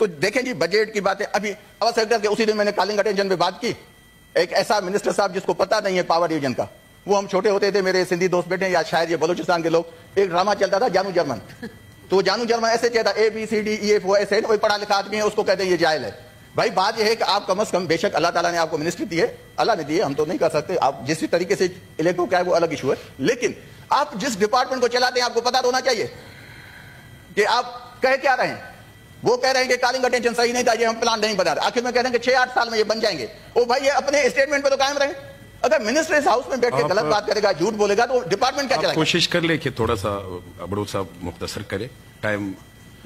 तो देखें जी बजट की बातें। अभी अवर सेक्रेटरी के उसी दिन मैंने कालिंग अटेंशन में बात की। एक ऐसा मिनिस्टर साहब जिसको पता नहीं है पावर डिवीज़न का। वो हम छोटे होते थे मेरे सिंधी दोस्त बैठे या शायद ये बलूचिस्तान के लोग। एक ड्रामा चलता था जानू जर्मन। तो जानू जर्मन ऐसे कहता A B C D E F O ऐसे कोई पढ़ा लिखा आदमी है उसको कहते हैं ये जायल है। भाई बात यह है कि आप कम अज कम बेशक अल्लाह ताला ने आपको मिनिस्ट्री दी है। अल्लाह ने दी है हम तो नहीं कर सकते। आप जिस भी तरीके से इलेक्ट हो क्या है वो अलग इशू है। लेकिन आप जिस डिपार्टमेंट को चलाते हैं आपको पता तो होना चाहिए कि आप कह क्या रहे हैं। वो कह रहे हैं कि कॉलिंग अटेंशन सही नहीं था ये हम प्लान नहीं बना रहे। आखिर में कह रहे हैं कि छह आठ साल में ये बन जाएँगे। ओ भाई ये अपने स्टेटमेंट पे तो कायम रहे। अगर मिनिस्टर इस हाउस में बैठ के गलत बात करेगा झूठ बोलेगा तो डिपार्टमेंट क्या चलाएगा? कोशिश कर ले कि थोड़ा सा अबड़ो साहब मुख्तसर करे। टाइम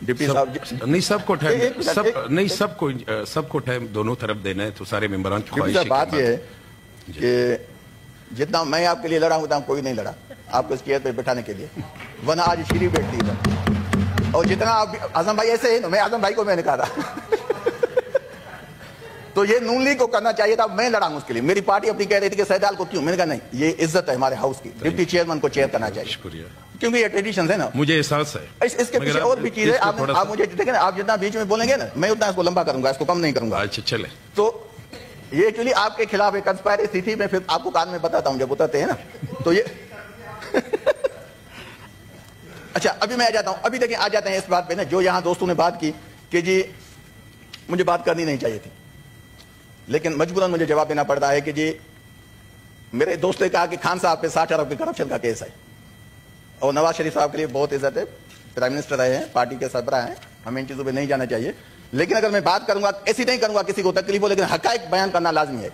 डिप्टी साहब नहीं सबको टाइम सब नहीं सबको सबको टाइम दोनों तरफ़ देना है तो सारे मेंबरान की है बात यह है कि जितना मैं आपके लिए लड़ा हूँ उतना कोई नहीं लड़ा। आपको इस चेयर पे बैठाने के लिए। वरना आज श्री बैठती इधर और जितना आप आज़म भाई ऐसे है ना मैं आज़म भाई को मैंने कहा था। तो ये नून लीग को करना चाहिए था मैं लड़ा उसके लिए। मेरी पार्टी अपनी कह रही थी कि सैदाल को क्यों? मैंने कहा नहीं ये इज़्ज़त है हमारे हाउस की। डिप्टी चेयरमैन को चेयर करना चाहिए। शुक्रिया। क्योंकि ये ट्रेडिशन है ना। मुझे एहसास है। इस, इसके पीछे और भी चीज़ है आप, आप मुझे देखें आप जितना बीच में बोलेंगे ना मैं उतना इसको लंबा करूँगा इसको कम नहीं करूँगा। अच्छा चले। तो ये एक्चुअली आपके खिलाफ एक कंस्पायरेसी थी मैं फिर आपको कान में बताता हूँ जब उतरते हैं ना। तो ये अच्छा अभी मैं आ जाता हूँ। अभी देखिए, आ जाते हैं इस बात पे ना, जो यहाँ दोस्तों ने बात की कि जी, मुझे बात करनी नहीं चाहिए थी। लेकिन मजबूरन मुझे जवाब देना पड़ता है कि जी, मेरे दोस्त ने कहा कि खान साहब पे साठ अरब के करप्शन का केस है। और नवाज़ शरीफ साहब के लिए बहुत इज़्ज़त है। प्राइम मिनिस्टर रहे हैं, पार्टी के सरबराह हैं। हमें इन चीज़ों पर नहीं जाना चाहिए। लेकिन अगर मैं बात करूँगा, ऐसी नहीं करूँगा किसी को तकलीफ़ हो, लेकिन हकायक बयान करना लाजमी है।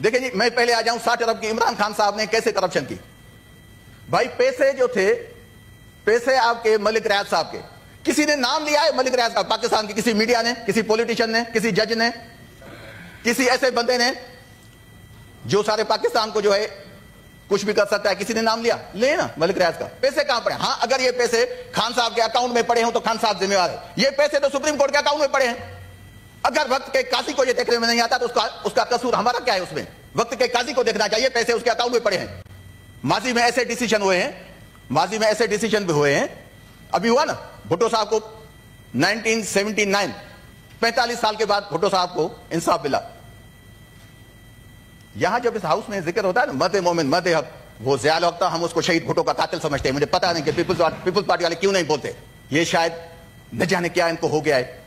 देखिए जी, मैं पहले आ जाऊँ साठ अरब की इमरान खान साहब ने कैसे करप्शन की? भाई, पैसे जो थे पैसे आपके, मलिक रियाज साहब के। किसी ने नाम लिया है मलिक रियाज का पाकिस्तान के किसी मीडिया ने, किसी पॉलिटिशियन ने, किसी जज ने, किसी ऐसे बंदे ने जो सारे पाकिस्तान को जो है कुछ भी कर सकता है, किसी ने नाम लिया? ले ना, मलिक रियाज का। पैसे कहाँ पड़े? हाँ अगर ये पैसे खान साहब के अकाउंट में पड़े हो तो खान साहब जिम्मेवार है। ये पैसे तो सुप्रीम कोर्ट के अकाउंट में पड़े हैं। अगर वक्त के काजी को ये देखने में नहीं आता तो उसका उसका कसूर हमारा क्या है उसमें? वक्त के काजी को देखना चाहिए, पैसे उसके अकाउंट में पड़े हैं। माजी में ऐसे डिसीज़न हुए हैं माजी में ऐसे डिसीज़न भी हुए हैं। अभी हुआ ना, भुट्टो साहब को 1979 45 साल के बाद भुट्टो साहब को इंसाफ मिला। यहाँ जब इस हाउस में ज़िक्र होता है ना, मत मोमिन, मत हक, वो जयाल वक्ता हम उसको शहीद भुट्टो का कातिल समझते हैं। मुझे पता नहीं कि पीपुल्स पीपुल्स पार्टी वाले क्यों नहीं बोलते। ये शायद न जाने क्या इनको हो गया है।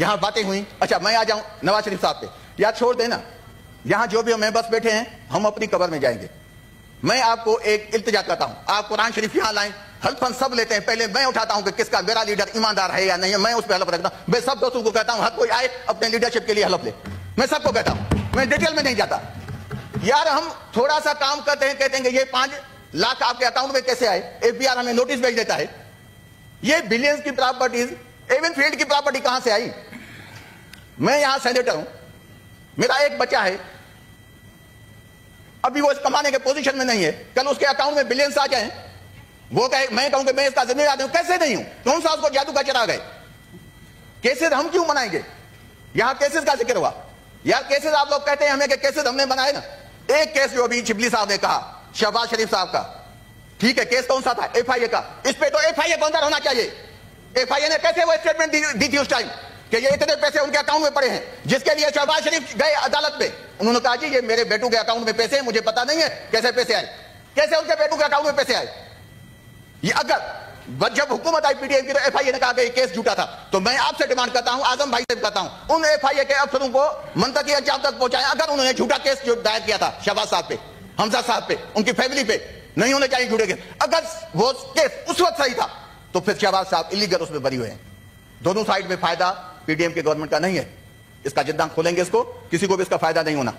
यहाँ बातें हुई। अच्छा मैं आ जाऊँ नवाज़ शरीफ साहब पे। या छोड़ देना, यहाँ जो भी हम मेंबर्स बैठे हैं, हम अपनी कबर में जाएँगे। मैं आपको एक इल्तिजा करता हूँ। आप कुरान शरीफ यहाँ लाएँ, हल्फन सब लेते हैं। पहले मैं उठाता हूँ कि किसका मेरा लीडर ईमानदार है या नहीं है। मैं उस पर हलफ रखता हूँ। मैं सब दोस्तों को कहता हूँ, हर कोई आए, अपने लीडरशिप के लिए हलफ ले। मैं सबको कहता हूँ। मैं डिटेल में नहीं जाता। यार, हम थोड़ा सा काम करते हैं, कहते हैं ये पाँच लाख आपके अकाउंट में कैसे आए? एफबीआर हमें नोटिस भेज देता है। ये बिलियंस की प्रॉपर्टीज़ एवन फ़ील्ड की प्रॉपर्टी कहाँ से आई? मैं यहाँ सेनेटर हूँ। मेरा एक बच्चा है अभी वो इस कमाने के पोजीशन में नहीं है। कल उसके अकाउंट में बिलियंस आ जाए। वो कहे, मैं कहूँ कि मैं इसका जिम्मेदार हूँ। कैसे नहीं हूँ? कौन सा उसको जादू का चरा गए केसेस हम क्यों मनाएँगे? यहाँ केसेस का ज़िक्र हुआ। यार केसेस आप लोग कहते हैं हमें कि केसेस हमने बनाए ना। एक केस जो अभी चिबली साहब ने कहा, शहबाज शरीफ साहब का। ठीक है केस कौन सा था? एफआईए का। इस पे तो एफआईए को अंदर होना चाहिए। एफआईए ने कैसे वो स्टेटमेंट दी थी उस टाइम कि ये इतने पैसे उनके अकाउंट में पड़े हैं, जिसके लिए शहबाज शरीफ गए अदालत में। उन्होंने कहा, जी, ये मेरे बेटू के अकाउंट में पैसे हैं, मुझे पता नहीं है कैसे पैसे आए। कैसे उनके बेटू के अकाउंट में पैसे आए? ये अगर जब हुकूमत आई पीडीएम की तो एफआईए ने कहा कि केस झूठा था। तो मैं आपसे डिमांड करता हूँ, आज़म भाई से कहता हूँ, उन एफआईए के अफसरों को मंतकी अंजाम तक पहुंचाएँ, अगर उन्होंने झूठा केस जो दायर किया था शहबाज साहब पे, हमजा साहब पे, उनकी फैमिली पे, नहीं होने चाहिए झूठे केस अगर वो केस उस वक्त सही था तो फिर शहबाज साहब इलीगल उसमें बरी हुए हैं। दोनों साइड में फ़ायदा पीडीएम के गवर्नमेंट का नहीं है। इसका जिद्दा खोलेंगे इसको, किसी को भी इसका फ़ायदा नहीं होना।